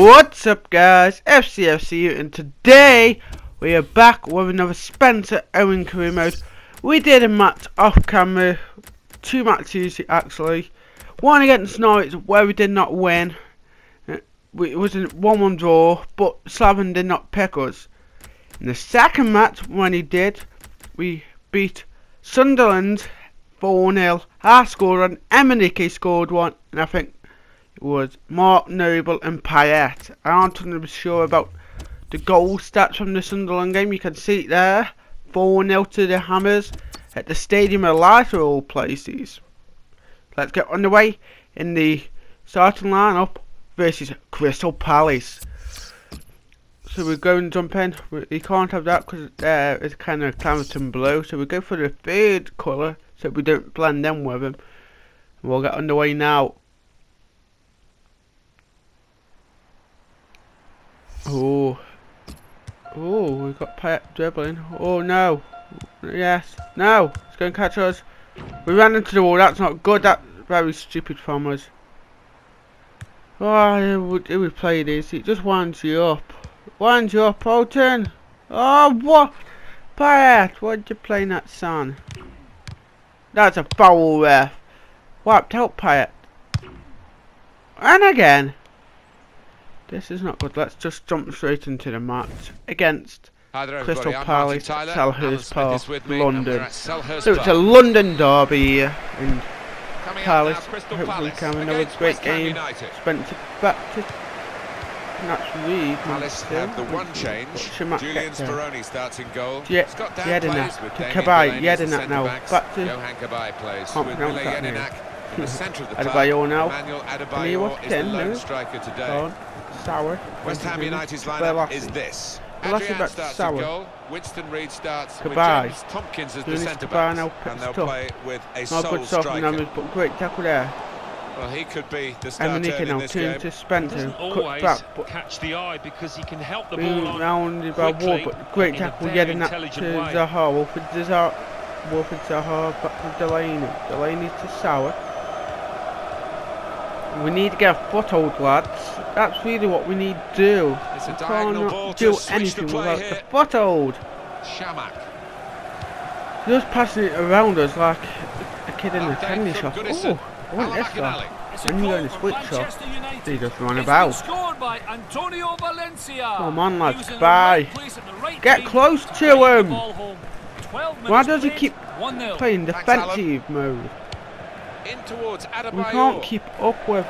What's up guys, FCFCU and today we are back with another Spencer Owen career mode. We did a match off camera, two matches actually. One against Norwich where we did not win. Uh, it was a 1-1 draw but Slaven did not pick us. In the second match when he did, we beat Sunderland 4-0. I scored one, Emenike scored one and I think was Mark Noble and Payet. I aren't 100 sure about the goal stats from the Sunderland game. You can see it there. 4 0 to the Hammers at the Stadium of Light of all places. Let's get underway in the starting lineup versus Crystal Palace. So we're going jump in. We can't have that because it's kind of Clamerton blue. So we go for the third colour so we don't blend them with them. We'll get underway now. Oh. Oh, we got Pep dribbling. Oh no. Yes. No. It's going to catch us. We ran into the wall. That's not good. That's very stupid from us. Oh, it would play this. It just winds you up. Winds you up, Bolton. Oh, what? Payet, why'd you play that son? That's a foul ref. Wiped out Payet. And again. This is not good. Let's just jump straight into the match against Crystal Palace, Selhurst Park, London. So it's a London derby here in Palace. Hopefully, can another great game. Spencer back to National League. Palace have the one change. Julian Speroni starts in goal. Yeah, Jedinak to Cabaye. Jedinak now. Back to Johan Cabaye plays with Mile Jedinak in the centre of the park. Adebayor now. Emmanuel Adebayor is the lone striker today. Souaré. West Ham United's lineup is this. Adrian starts Souaré. goal. Winston Reid starts Cabaye. with James Tomkins as the centre back. now, And they'll tough. play with a Not sole good stuff striker. numbers, but great tackle there. Well, he could be the starter Emenike in now this turn game. to Spencer. Cut always back, but catch the eye because he can help the ball on rounded by quickly, Ward, but great tackle getting that to way. Zaha. Wilfried Zaha. Wilfried Zaha back to Delaney. Delaney to Souaré. We need to get a foothold, lads. That's really what we need to do. It's a We diagonal cannot ball to do switch the anything play without here. the foothold. Chamakh. Just passing it around us like a kid in a Update candy shop. Goodison. Oh, I want this Al guy. When you go in the switch shop, they just run about. scored by Antonio Valencia. Oh, Come on, lads, He was in the bye. right place at the right Get close to to bring the him. ball home. 12 Why does he keep 1-0. playing Thanks, defensive mode? In towards Adebayor. We can't keep up with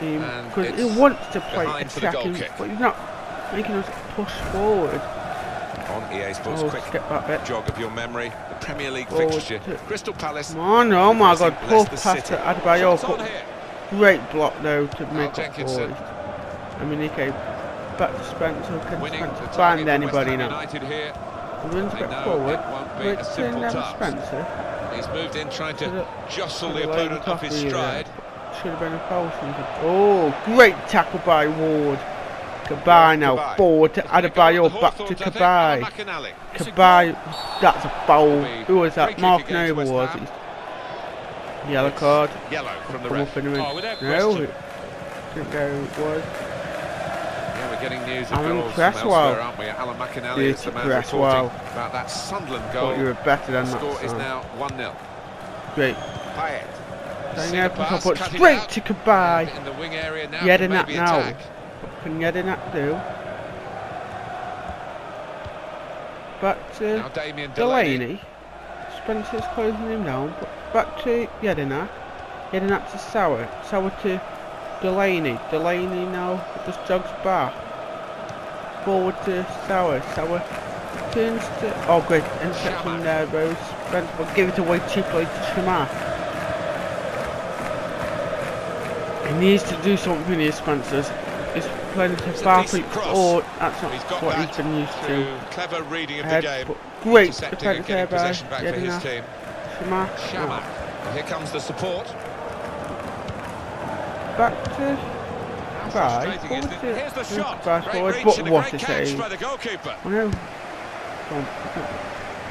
him because he wants to play for the goal attacking, but he's not making us push forward. on EA Sports Oh, Quick that bit. jog of your memory. The Premier League Forward fixture. Crystal Palace. Oh my god, poor pass to. Adebayor, but great block though to make up for it. I mean, he came back to Spencer, can Spencer find anybody now? United. He runs They back know forward, it won't be but a simple um, task. Spencer. He's moved in trying To to the- jostle to the the opponent off his stride. Should have been a foul something. Oh, great tackle by Ward. Cabaye now, Cabaye. forward to It's gonna go on Adebayor, the back to Hawthorns, I think, Cabaye. Alan McInally. It's a Cabaye, that's a foul. Free Who was that? Mark against Noble was Ham. it? Yellow card. Yellow from the Come ref. up in a minute. Oh, No, question. it didn't go. It was. Getting news of Alan goals from Cresswell. elsewhere, aren't we? Alan McInally is the man Dirty reporting Cresswell. about that Sunderland goal. Thought you were better than The that. score is now 1-0. Great. Payet. Out, pass, but straight to Cabaye. In the wing area now. Yeah, can didn't that maybe now? What can Jedinak do? Back to Now Damien Delaney. Delaney. Spencer's closing him down. But back to Jedinak. Jedinak to Souaré. Souaré to Delaney. Delaney now just jogs back. Forward to Souaré. Souaré turns to. Oh, great. Interception there, Rose. Spencer will give it away cheaply to Shamar. He needs to do something here, Spencer's. He's playing to It's a far decent feet cross. forward. That's not He's got what that he's been used to. clever reading of the game. great and there getting by possession back for his Yedina. team. Shamar. Chamakh. Here comes the support. Back to How Bye. frustrating is Forward it? to- Here's the shot. Bye Great forward, but a what a catch save. by the goalkeeper. No. Don't-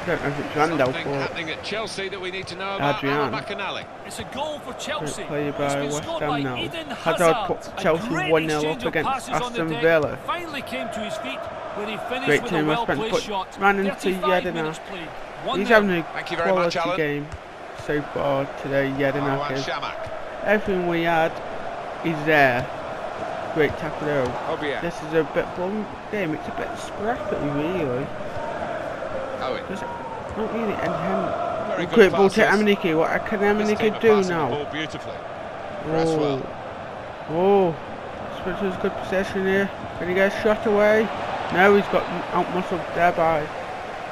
I don't know if it's Randall Something or happening at Chelsea that we need to know about Adrian. McInally. It's a goal for Chelsea. played by It's West Ham now. Eden Hazard Hazard. put Chelsea 1-0 up against passes on the Aston. Villa. Finally came to his feet when he finished Great with team, a West Ham, well-placed shot. ran into Yedina. He's having a Thank you much, quality game so far today, Jedinak Marwan Everything we had is there. Great tackle there. Obiang. Oh, this is a bit fun game, it's a bit scrappy really. Owen. Just not really and him. Very good Great ball to. Emenike. What can came do the now? ball beautifully. Oh, oh. Spencer's good possession here. Can he get shot away? No, he's got out muscled there by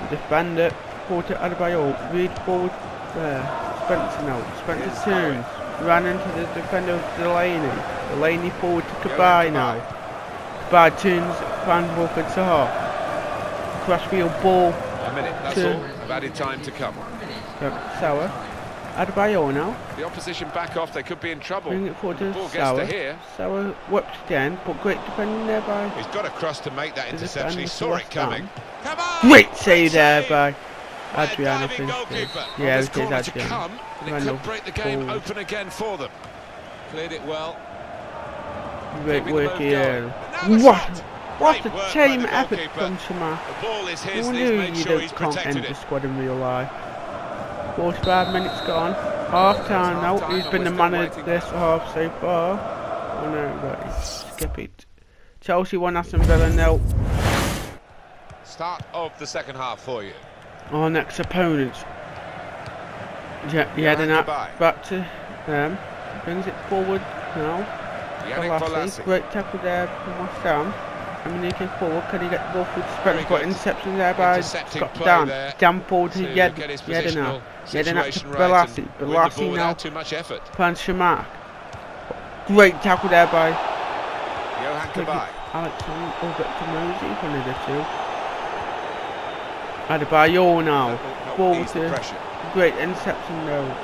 the defender. Ball to Adebayor. Read forward there. Spencer now. Spencer turns. Ran into the defender of Delaney. Delaney forward to Cabaye. now. Cabaye turns Van Wilfried Zaha. Crossfield ball. A minute, that's all. Of added time to come. Souaré. Adebayor now. The opposition back off, they could be in trouble. Bring it forward to ball gets Souaré. to here. Souaré whips again, but great defending there by He's got a cross to make that interception. He saw it coming. Come on! Great save there by by a Adriano diving Finch. goalkeeper. Yeah, it is Adriano. come, and it could break the game forward. open again for them. Cleared it well. Great work here. going. Now the What? What a team effort from Shamar. The ball is I wonder who made you sure don't can't end the squad in real life. 45 minutes gone. Half time now. half-time been the man of this half so far. Oh no, right. Skip it. Chelsea 1 Aston Villa nil. Start of the second half for you. Our next opponents. Yeah, yeah, then Cabaye. back to them. Brings it forward now. Bolasie. Great tackle there from West Ham. I mean, he came forward. Can he get the ball through the Very sprint? Got interception there by Scott Dann. Dann forward to to Yed, Yedina. Yedina to situation right Bolasie. and win the ball Bolasie now. too much effort. Pan Chamakh. Great tackle there by. Alex Albert to Mosey. One of the two. Adebayor now. Help Ball ease the to. Great interception though.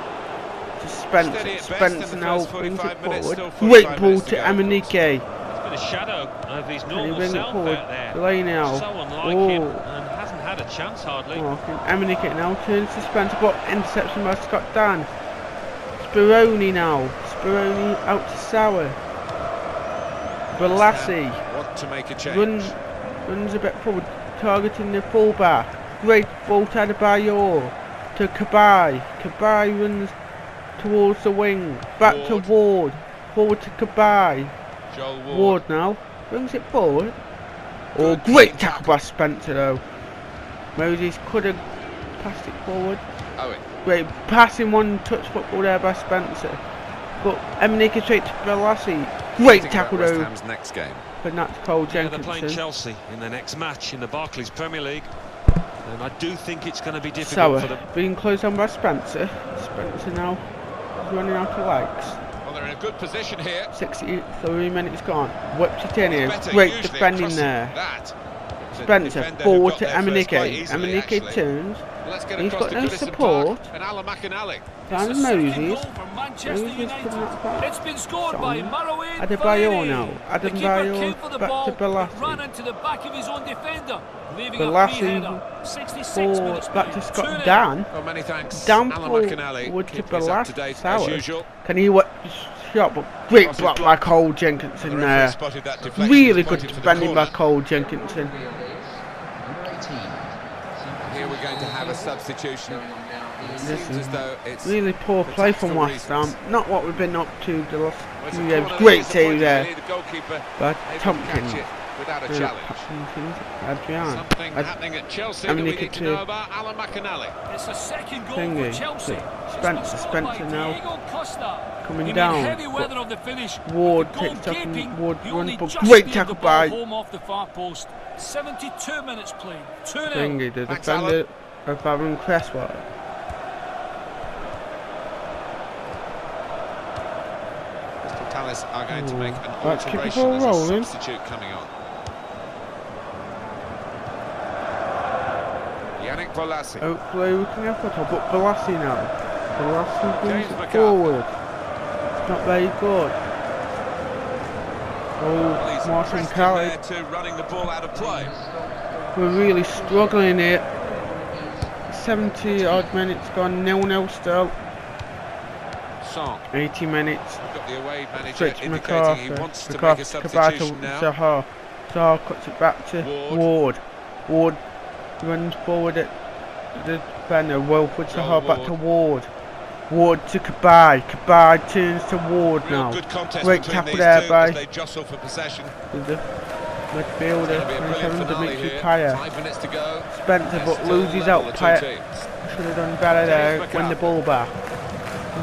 To Steady Spencer. at Spencer in the now first brings it forward. Great ball to to. Emenike. It's been a shadow of his Can he normal bring it self forward? out there. Delaney now. So unlike Oh. him and hasn't had a chance hardly. Oh, Emenike now turns to Spencer, but interception by Scott Dann. Speroni now. Speroni out to Souaré. Bolasie Want to make a change. runs, runs a bit forward, targeting the fullback. Great ball to Adebayor. To Cabaye. Cabaye runs towards the wing. Back Ward. to Ward. Forward to Kabay. Joel Ward. Ward now. Brings it forward. Oh, Good great tackle tackle. by Spencer though. Moses could have passed it forward. Oh, Owen. Great passing one touch football there by Spencer. But Emenike straight to Bolasie. Great Think tackle about West though. Ham's next game. But that's Cole Yeah, they're playing Chelsea in their next match in the Barclays Premier League. And I do think it's going to be difficult Souaré for them. being closed on by Spencer. Spencer now running out of legs. Well, they're in a good position here. 63 minutes gone. Whips it in here. Great defending there. That. Spencer defender who forward got to there first Emenike. quite easily, Emenike actually. turns. Let's get He's across got to no Goodison support. Park and Alan McInally. It's Moses. goal for Manchester Moses United. back. It's been scored by Son. Marouane Adebayor Fellaini. now. The keeper Adebayor came for the back ball, to but Bolasie. ran into the back of his own defender, leaving Bolasie a free header. 66 Forward minutes back to played. Scott Dann. Well, many thanks, Down Alan forward to Keeping us up to Bolasie. date Souaré. as usual. Can he what shot? But great block by. Carl The Jenkinson there. spotted that deflection. Really good pointing for the defending by. Carl Jenkinson. Here we're going to have a substitution. It This seems is as though it's Really poor play from West Ham. Not what we've been up to the last few a games. Great that save there really, The goalkeeper by able catch Tomkins. it without a challenge. Tomkins, Adrian. Something Ad- happening at Chelsea I that we need to know about Alan McInally. It's a second goal Thingy. for Chelsea. Spencer, It's been scored Spencer now. Coming he down, heavy weather of the finish. Ward With the goal takes up and Ward he runs, only but great tackle by home off the far post. 72 minutes played. 2-0. Thingy, the Thanks, defender of Cresswell. Crystal Palace are going to make an the alteration as a rolling. substitute coming on. Yannick Bolasie. Hopefully we can have a top, but Bolasie now. Bolasie brings forward. It's not very good. Oh, he's Martin Kelly. to running the ball out of play. We're really struggling here. 70 odd minutes gone, nil nil still. Song. 80 minutes. Got the away manager Switch indicating McCarthy. he wants to make a McCarthy, now. Zaha. Zaha cuts it back to Ward. Ward. Ward runs forward at the defender. Joel Zaha back to Ward. Ward to Cabaye. Cabaye turns to Ward Real now. Great tackle there by- they justle for possession. The midfielder, It'll be a brilliant 27 finale Dimitri. Payet. Five minutes to go. Spencer but loses out. Payet should have done better there. Win the ball back.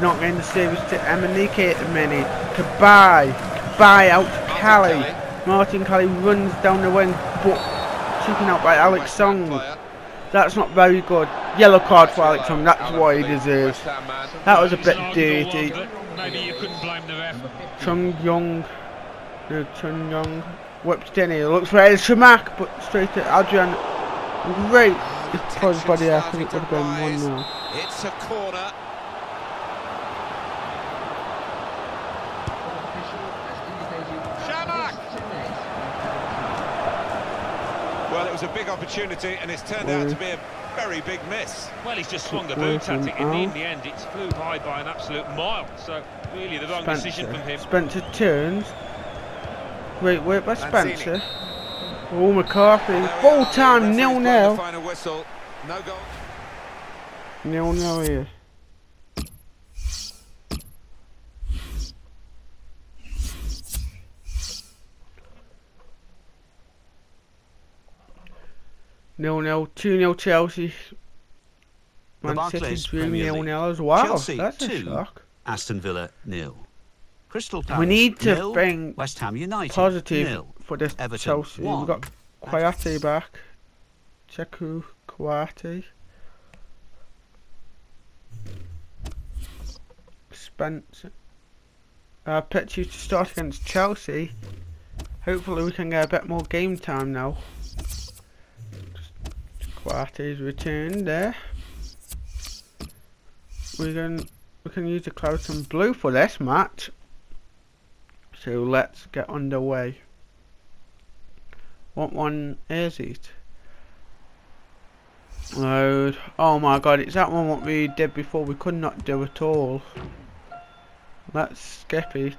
Not getting the service to Emenike at the minute. Cabaye. Cabaye out to Martin Kelly. Martin Kelly runs down the wing, but taken out by Alex Song. That's not very good. Yellow card for Alex Song. That's what he deserves. West Ham man. That was a bit an odd goal, dirty. Maybe you couldn't blame the ref. Chung Young. No, Chung Young. Whips it in here. Looks for Ed Chamakh, but straight to Adrian. Great. It's close Tension body. I think it would have to been one rise. It's a corner. Well, it was a big opportunity, and it's turned out to be a very big miss. Well, he's just swung the Wilson boot tactic. In the, in the end, it flew high by an absolute mile. So, really, the wrong decision from him. Spencer turns. Great work by Spencer. Oh, McCarthy. Full time, nil nil. No goal. Nil nil here. Nil nil, two nil Chelsea. The Man Barclays City drew Premier nil League. nil as well. Chelsea, That's a two. shock. Aston Villa nil. Crystal Palace We need to nil. bring West Ham United Positive nil. for this Everton, Chelsea. one. We've got Kouyaté back. Cheikhou Kouyaté. Spencer. Uh, picked you to start against Chelsea. Hopefully we can get a bit more game time now. Kouyaté's returned there. We can we can use the Clariton Blue for this match. So let's get underway. What one is it? Load. Oh my god, it's that one what we did before we could not do at all. Let's skip it.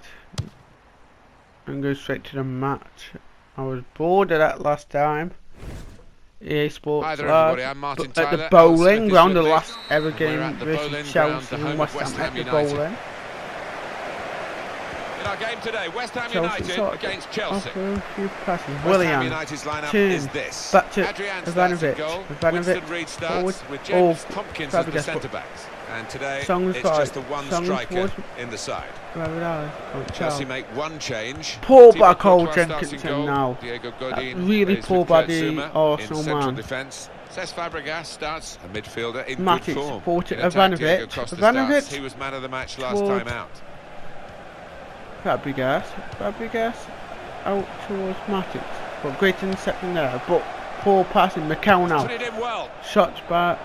And go straight to the match. I was bored of that last time. EA Sports Hi there, Live. I'm Martin But at the bowling ground, the last ever game versus Chelsea and West Ham at the bowling. In our game today, West Ham Chelsea United sort of against Chelsea. Offer a few passes. Willian. United's lineup is back to Adrian starts in Ivanovic. Ivanovic Winston Reid starts forward. with James Oh, Tomkins as the centre backs. And today, Song's it's right. just the one Song's striker forward. in the side. Ravidal. Oh, Chelsea make one change. Poor Thibaut back Carl in Jenkinson now. Diego That's Godin really poor with by the Arsenal central man. defence. Cesc Fabregas starts a midfielder in Matic good form. supported In attack, Ivanovic. Ivanovic. He was man of the match last time out. Fabregas. Fabregas out towards Matic. But great interception there. But poor passing. Macau now. Put it in well. Shots by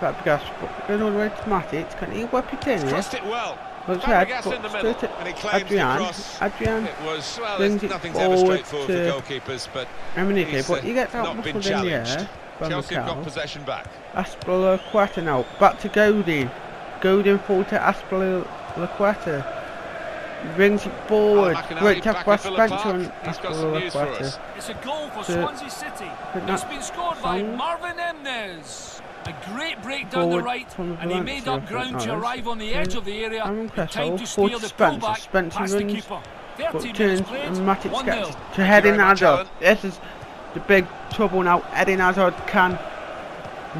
Fabregas. But going all the way to Matic. Can he whip it in? Crossed it well. Looks. Fabregas But in the middle, and he at claims the Adrian. cross. Adrian. It was, well, Brings it nothing's ever forward straightforward to- for goalkeepers, but Emenike. he's, But uh, he gets out not been muscled in the challenged. Chelsea have got possession back. Azpilicueta now. Back to Godin. Godin forward to Azpilicueta. Brings it forward. Oh, Great tackle by Spencer and He's got some news for us. It's a goal for Swansea City. but It's been scored by Marvin Emnes. A great break down the right, from and he made up ground to arrive on the edge of the area in time to Forward steer the Spencer. pullback Spencer past the keeper. but 30 turns minutes and Matic gets to Eden very much, Hazard. This is the big trouble now. Eden Hazard can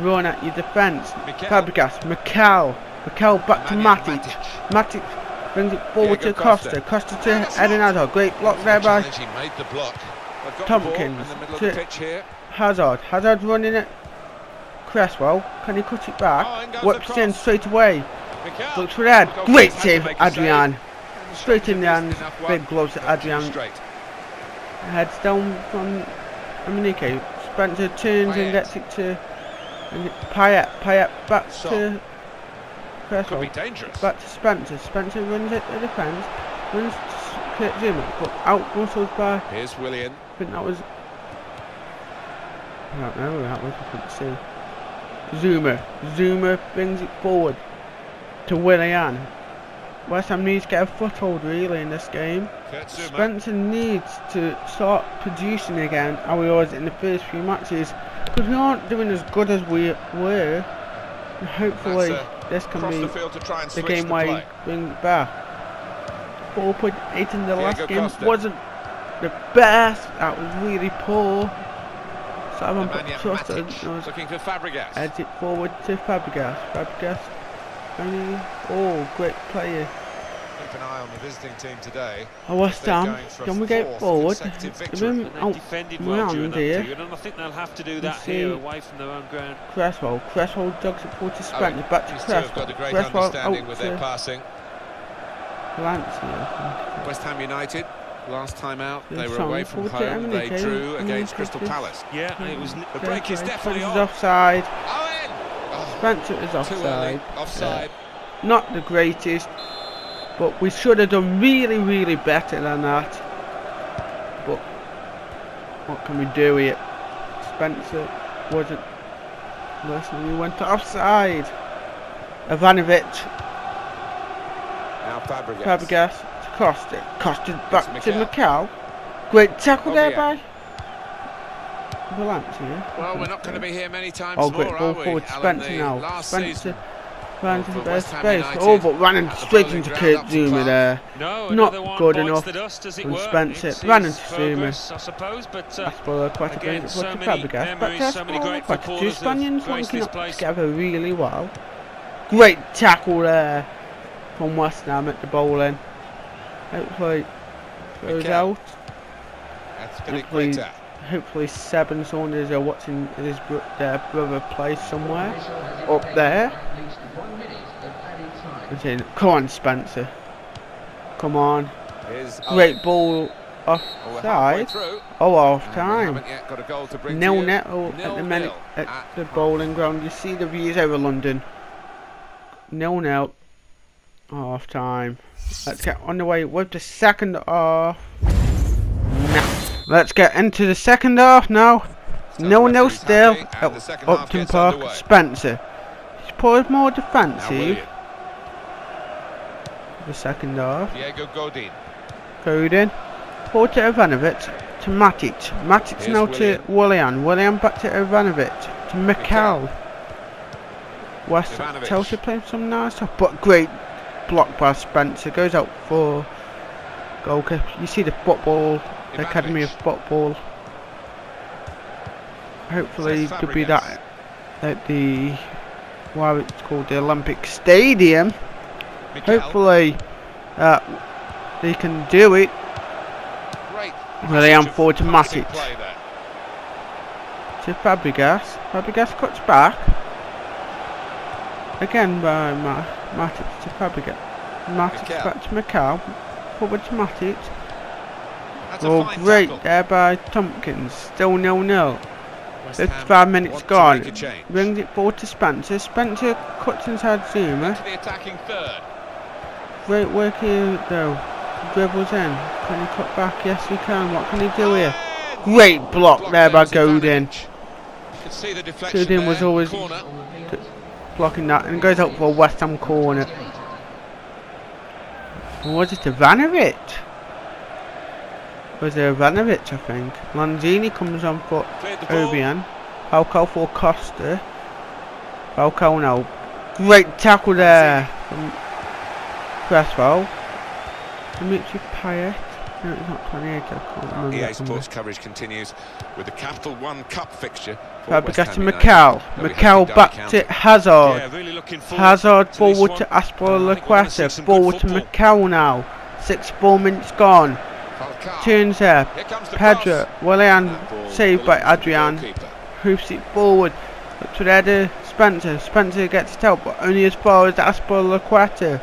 run at your defence. Mikel. Fabregas, Mikel. Mikel back to Nemanja Matic. Matic brings it forward Diego to Costa. Costa. Costa to Hazard. Great block there by the block. They've got the ball Tomkins the to- the pitch here. Hazard. Hazard running it. Cresswell. Can he cut it back? Oh, in Whips in straight away. Mikel. Looks for Ed. Great save. Adrian. Straight in the hands. Big gloves to Adrian. Heads down from Emenike. Spencer turns Payet. and gets it to Payet. Payet back So. to Could Cresswell. be dangerous. Back to Spencer. Spencer runs it to defence. Runs to Kurt Zouma. But out muscled by. Here's Willian. I think that was. I don't know who that was. I couldn't see. Zouma. Zouma brings it forward to Willian. West Ham needs to get a foothold really in this game. Spencer needs to start producing again how he was in the first few matches because we aren't doing as good as we were. And hopefully this can be the field to try and the game where play. he brings back. 4.8 in the last game Costa. wasn't the best. That was really poor. Simon Costa was uh, looking for Fabregas. heads it forward to Fabregas. Fabregas oh great player. Keep an eye on the visiting team today. Oh, West They're Ham, going for a can we get forward? consecutive The victory. room And out defended well during round here. period, and I think they'll have to do that see- here, away from their own ground. Cresswell. Cresswell jogs it forward to Oh, Spencer. back to these two have Cresswell. got a great Cresswell understanding out with their to passing. Valencia. West Ham United, last time out, they were away from home. They Emenike. drew against Mm, Crystal. Palace. Yeah, it was. The break is definitely Spencer's on. offside. Owen! Oh, Spencer is too early. offside. Offside. Not the greatest, but we should have done really, really better than that. But what can we do here? Spencer wasn't listening. He went offside. Ivanovic, Now Fabregas. Fabregas to Costa. Costa back It's to Mikel. Macau. Great tackle oh, there Obiang. by Valencia. Well, we're not going to be here many times Oh, more, great ball forward. Spencer now. Spencer season. Ran to the best space. Oh, but ran at the straight into ground Kurt Zouma there. No, Not good enough the dust, it from were. Spencer. Ran into Zouma. progress, I suppose, but uh, That's for quite a again, bit. so What many Fabregas. But memories, that's so many all great quite two footballers Spaniards graced linking up together really well. Great tackle there from West Ham at the bowling. Hopefully goes Mikel. out. That's Hopefully, Piliqueta. Hopefully Seb and Saunders are watching his bro- their brother play somewhere up there. Saying, Come on, Spencer. Come on. Great ball Oh, offside. Oh, off time. haven't yet got a goal to bring Nil to you. net oh, at the minute at at the bowling ground. You see the views over London. Nil nil. Oh, half time. Let's get on the way with the second half. Let's get into the second half now. No Nil the nil referee's still happy, at and the oh, second half Upton Park. underway. Spencer. He's put more defensive. The second half. Diego Godin. Godin. Forward to Ivanovic. To Matic. Matic Here's now to Willian. Willian back to Ivanovic. To Mikel. West Ivanovic. Chelsea playing some nice stuff. But great block by Spencer. Goes out for goalkeeper. You see the football. Academy of Football. Hopefully could be that at the why it's called the Olympic Stadium. Mikel. Hopefully uh, they can do it. Great passage of forward to Matic. to Fabregas. Fabregas cuts back. Again by Ma Matic to Fabregas. Matic Mikel. back to Macau. Forward to Matic. Oh great tackle. there by Tomkins. Still nil nil. West Fifty Ham five minutes gone. Brings it forward to Spencer. Spencer cuts inside Zouma. To the attacking third. Great work here though. Dribbles in. Can he cut back? Yes he can. What can he do here? Great block there by Godin. The Godin was always blocking that and goes out for a West Ham corner. Or was it Ivanovic? Was it Ivanovic I think? Lanzini comes on for. Obiang. Falcao for Costa. Falcao now. Great tackle there from Cresswell. Dimitri Payet. No, it's not 28, I can't remember. EA. Sports coverage continues with the Capital One Cup fixture. Fabregas to Ham United. Macau. They'll be Macau hosting back to Hazard. yeah, really forward Hazard to forward to Uh, I Aspor think we're gonna see Laqueta. Forward to. Macau now. Six, four minutes gone. Turns there. Here comes the Pedro. Willian saved by belongs to the Adrian. Hoops it forward. To the header. Spencer. Spencer gets it out, but only as far as Azpilicueta.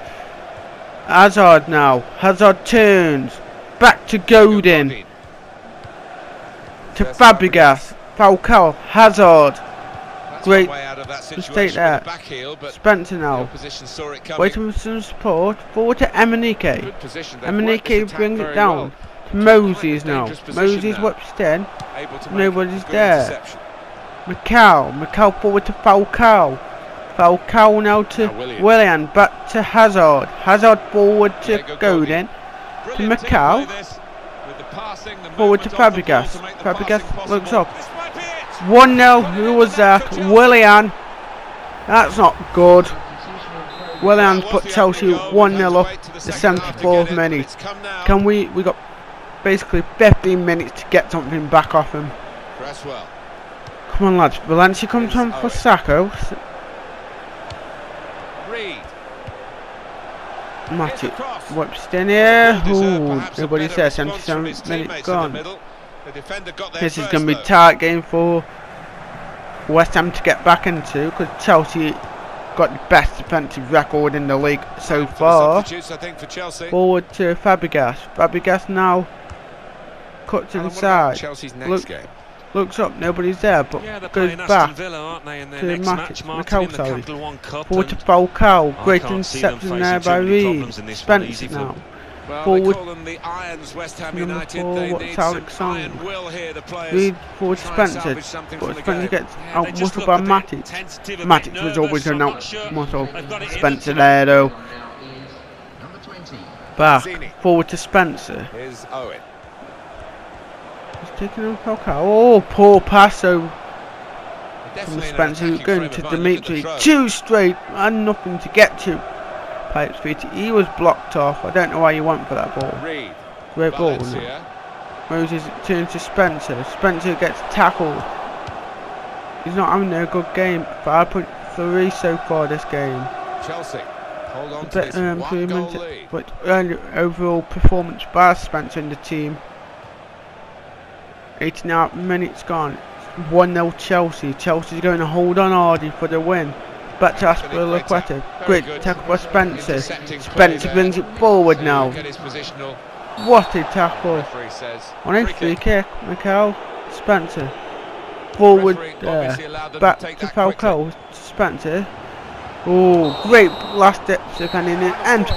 Hazard now. Hazard turns. Back to Godin. To Fabregas. Falcao. Hazard. Great one way out of that mistake there. back heel, but Spencer now. opposition saw it coming. Waiting for some support. Forward to Emenike. Good position. They've worked this Emenike brings it down. well. To Moses now. Moses whips in. To Nobody's there. Macau. Macau forward to Falcao. Falcao now to Now Willian. Willian. Back to Hazard. Hazard forward to Diego Godin. Team Macau. passing, Forward to Fabregas. to Fabregas looks up. This might be it. 1 0. Who was that? Willian. That's not good. Willian put Chelsea 1 We've had 0 up the second half to 74th get it, but minute. it's come now. Can we? We got basically 15 minutes to get something back off him. Cresswell. Come on, lads. Valencia comes on for. Sakho. Reid. The whips it in here. Ooh, nobody says response 77 minutes the gone. The there This is going to be though. tight game for West Ham to get back into because Chelsea got the best defensive record in the league so the far. I think, for Chelsea. Forward to Fabregas. Fabregas now cuts Alan, what about inside. Chelsea's next Look, game. Looks up, nobody's there, but Yeah, goes back. Villa, aren't they, in their to next Matic- match, Martin, in the Macau, sorry. Capital One Cup. Forward to Falcao. Great can't interception there by Reid. problems in this one, easy Spencer now. Well, forward- they them the Irons, West Ham Number United. four, they what's need Alex some Song? iron will here, the players. Reid forward to Spencer. But Spencer gets Yeah, they just outmuscled look by a Matic. tentative, Matic was always I'm an not sure outmuscle. they've got it in Spencer there though. Back. Forward to Spencer. Here's Owen. He's taking on Falcao. Oh, poor pass from in Spencer going to of mind. Look at the Dimitri. Two straight and nothing to get to. Pipes feet. He was blocked off. I don't know why you went for that ball. Reid. Great ball. wasn't it? Moses turns to Spencer. Spencer gets tackled. He's not having a good game. 5.3 so far this game. Chelsea. Hold on A to this um, one goal lead. but early overall performance by Spencer and the team. 89 minutes gone. 1 0 Chelsea. Chelsea's going to hold on Hardy for the win. Back to Aspilicueta. Great good. tackle by Spencer. Spencer brings it forward to now. His. What a tackle. On a free kick. Mikel Spencer. Forward there. obviously allowed them Back to. Falcao. Spencer. Oh, great last ditch defending it. And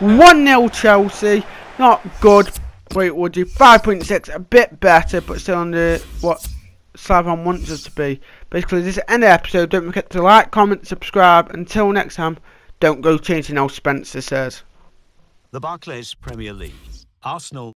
One 1 0 Chelsea. Not good. Wait, would you? 5.6, a bit better, but still under what Slaven wants us to be. Basically, this is the end of the episode. Don't forget to like, comment, subscribe. Until next time, don't go changing how Spencer says. The Barclays Premier League. Arsenal